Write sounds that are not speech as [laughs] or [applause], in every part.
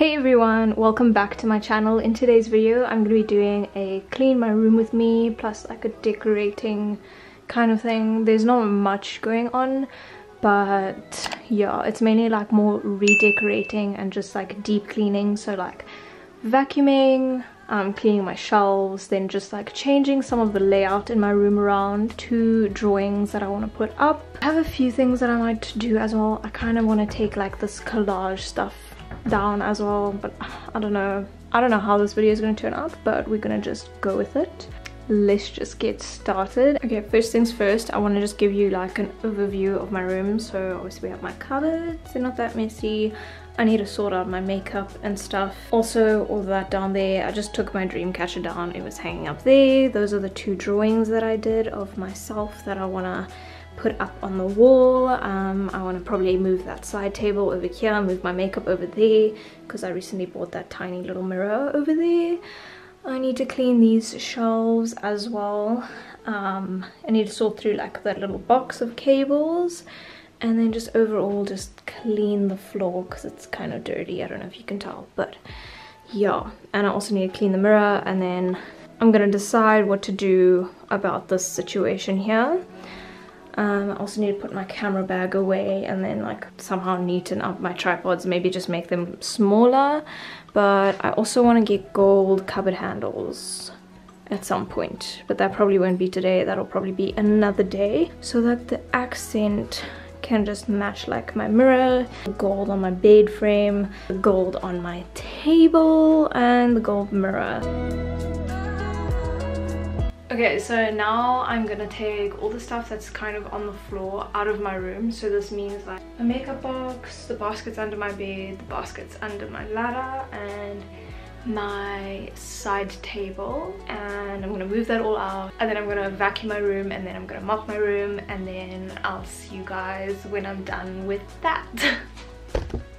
Hey everyone, welcome back to my channel. In today's video, I'm going to be doing a clean my room with me plus like a decorating kind of thing. There's not much going on, but yeah, it's mainly like more redecorating and just like deep cleaning. So like vacuuming, um, cleaning my shelves, then just like changing some of the layout in my room around to drawings that I want to put up. I have a few things that I might do as well. I kind of want to take like this collage stuff down as well but I don't know. I don't know how this video is going to turn out but we're gonna just go with it. Let's just get started. Okay first things first I want to just give you like an overview of my room. So obviously we have my cupboards they're not that messy. I need to sort out my makeup and stuff. Also all that down there I just took my dream catcher down. It was hanging up there. Those are the two drawings that I did of myself that I want to put up on the wall. Um, I want to probably move that side table over here, move my makeup over there because I recently bought that tiny little mirror over there. I need to clean these shelves as well. Um, I need to sort through like that little box of cables and then just overall just clean the floor because it's kind of dirty. I don't know if you can tell, but yeah. And I also need to clean the mirror and then I'm gonna decide what to do about this situation here. Um, I also need to put my camera bag away and then like somehow neaten up my tripods, maybe just make them smaller. But I also want to get gold cupboard handles at some point. But that probably won't be today, that'll probably be another day. So that the accent can just match like my mirror, gold on my bed frame, gold on my table, and the gold mirror. Okay, so now I'm gonna take all the stuff that's kind of on the floor out of my room. So this means like a makeup box, the baskets under my bed, the baskets under my ladder, and my side table and I'm gonna move that all out and then I'm gonna vacuum my room and then I'm gonna mop my room and then I'll see you guys when I'm done with that. [laughs]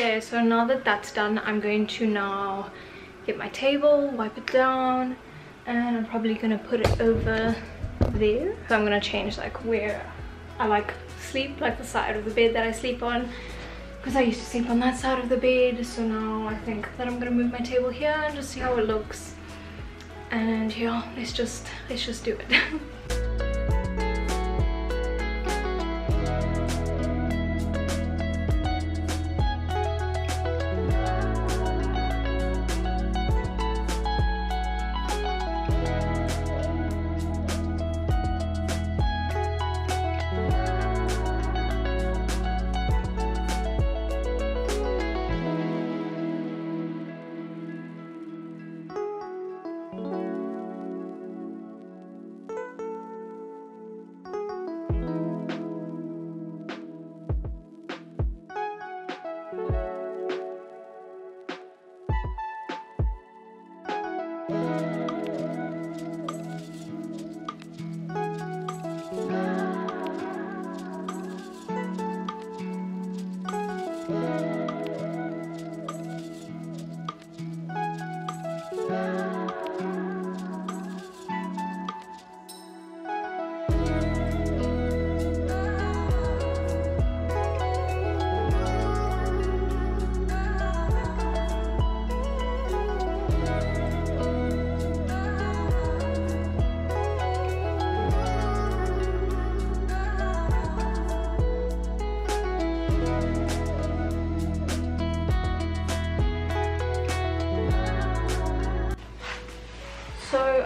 Okay, so now that that's done, I'm going to now get my table, wipe it down, and I'm probably gonna put it over there. So I'm gonna change like where I like sleep, like the side of the bed that I sleep on, because I used to sleep on that side of the bed. So now I think that I'm gonna move my table here and just see how it looks. And yeah, let's just let's just do it. [laughs]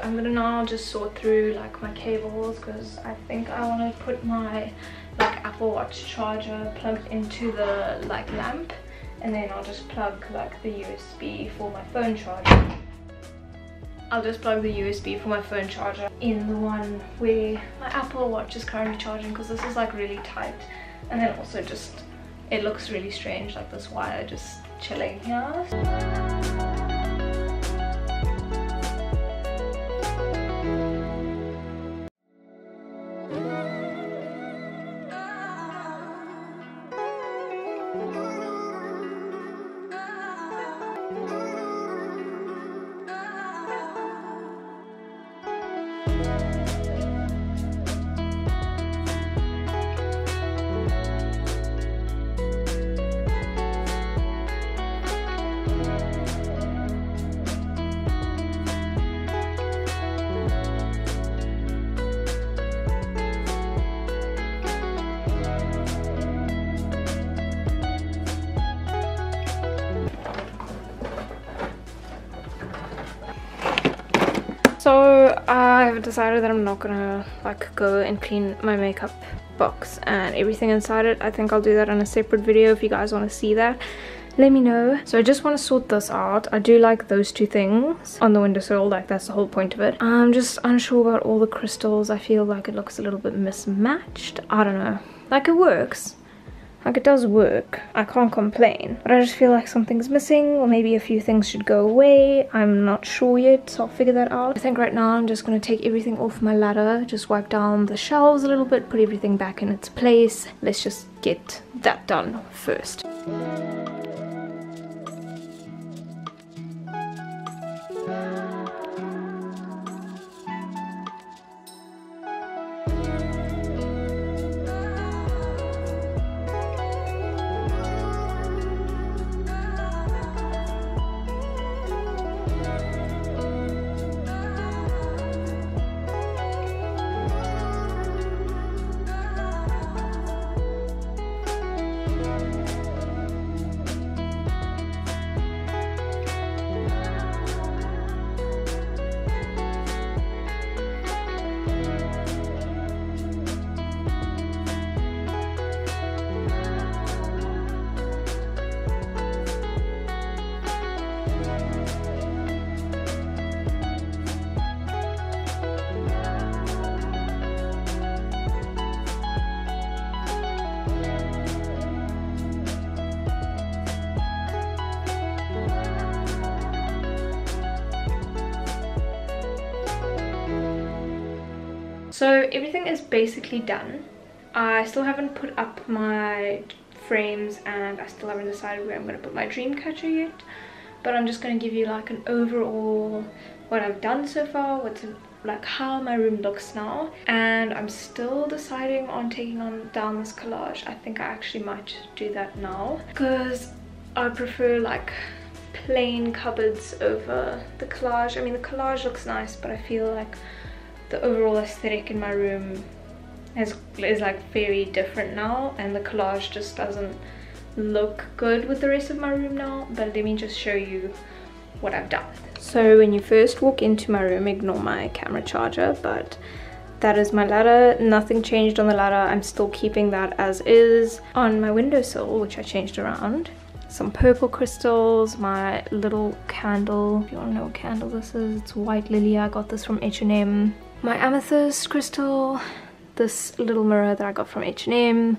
I'm gonna now just sort through like my cables because I think I want to put my like Apple Watch charger plugged into the like lamp and then I'll just plug like the USB for my phone charger. I'll just plug the USB for my phone charger in the one where my Apple Watch is currently charging because this is like really tight and then also just it looks really strange like this wire just chilling here. So I've decided that I'm not gonna like go and clean my makeup box and everything inside it. I think I'll do that in a separate video if you guys want to see that. Let me know. So I just want to sort this out. I do like those two things on the windowsill, like that's the whole point of it. I'm just unsure about all the crystals. I feel like it looks a little bit mismatched. I don't know. Like it works like it does work. I can't complain. But I just feel like something's missing or maybe a few things should go away. I'm not sure yet, so I'll figure that out. I think right now I'm just to take everything off my ladder, just wipe down the shelves a little bit, put everything back in its place. Let's just get that done first. So everything is basically done. I still haven't put up my frames and I still haven't decided where I'm going to put my dream catcher yet. But I'm just going to give you like an overall what I've done so far, what's like how my room looks now and I'm still deciding on taking on down this collage I think I actually might do that now because I prefer like plain cupboards over the collage I mean the collage looks nice but I feel like the overall aesthetic in my room is, is like very different now and the collage just doesn't look good with the rest of my room now but let me just show you what I've done. So when you first walk into my room ignore my camera charger but that is my ladder. Nothing changed on the ladder. I'm still keeping that as is. On my windowsill which i changed around some purple crystals my little candle. If you want to know what candle this is it's white lily. I got this from h&m my amethyst crystal, this little mirror that I got from H&M.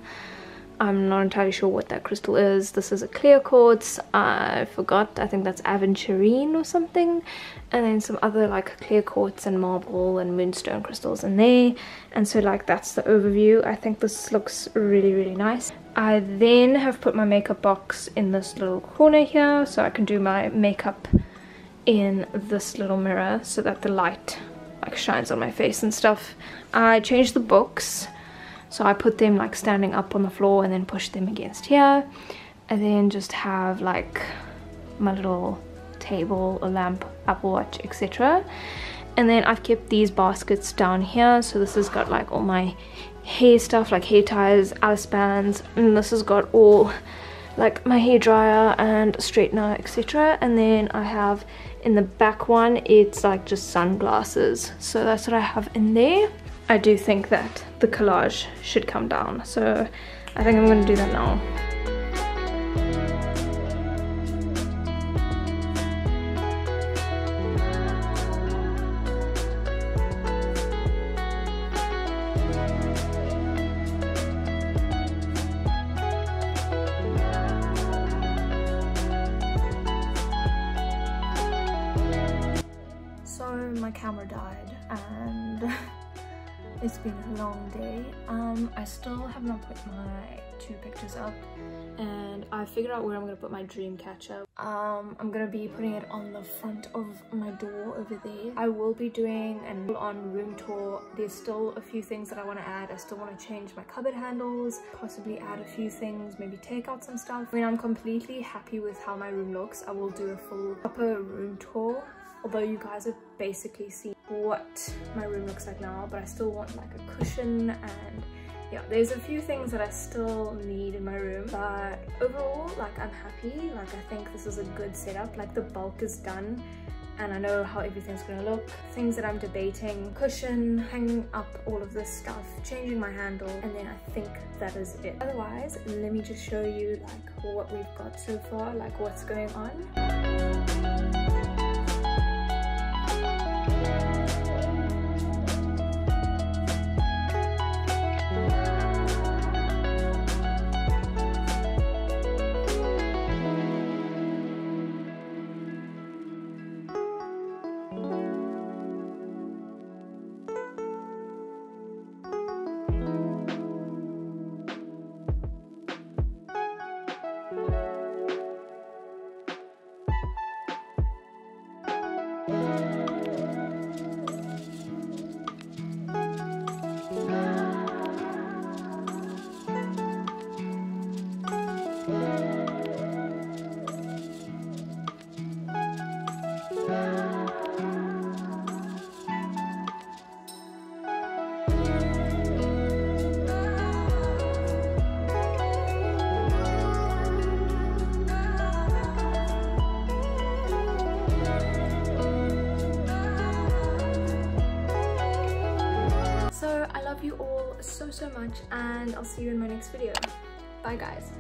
I'm not entirely sure what that crystal is. This is a clear quartz. I forgot. I think that's aventurine or something. And then some other like clear quartz and marble and moonstone crystals in there. And so like that's the overview. I think this looks really, really nice. I then have put my makeup box in this little corner here so I can do my makeup in this little mirror so that the light like shines on my face and stuff. I changed the books. So I put them like standing up on the floor and then push them against here. And then just have like my little table, a lamp, Apple Watch, etc. And then I've kept these baskets down here. So this has got like all my hair stuff like hair ties, Alice bands. And this has got all like my hair dryer and straightener, etc. And then I have in the back one it's like just sunglasses. So that's what I have in there. I do think that the collage should come down. So I think I'm gonna do that now my camera died and [laughs] it's been a long day. Um, I still have not put my two pictures up and I figured out where I'm gonna put my dream catcher. Um, I'm gonna be putting it on the front of my door over there. I will be doing an on room tour. There's still a few things that I want to add. I still want to change my cupboard handles, possibly add a few things, maybe take out some stuff. When I'm completely happy with how my room looks. I will do a full proper room tour although you guys have basically seen what my room looks like now but I still want like a cushion and yeah there's a few things that I still need in my room but overall like I'm happy like I think this is a good setup like the bulk is done and I know how everything's gonna look. Things that I'm debating, cushion, hanging up all of this stuff, changing my handle, and then I think that is it. Otherwise, let me just show you like what we've got so far, like what's going on. Love you all so so much and I'll see you in my next video. Bye guys.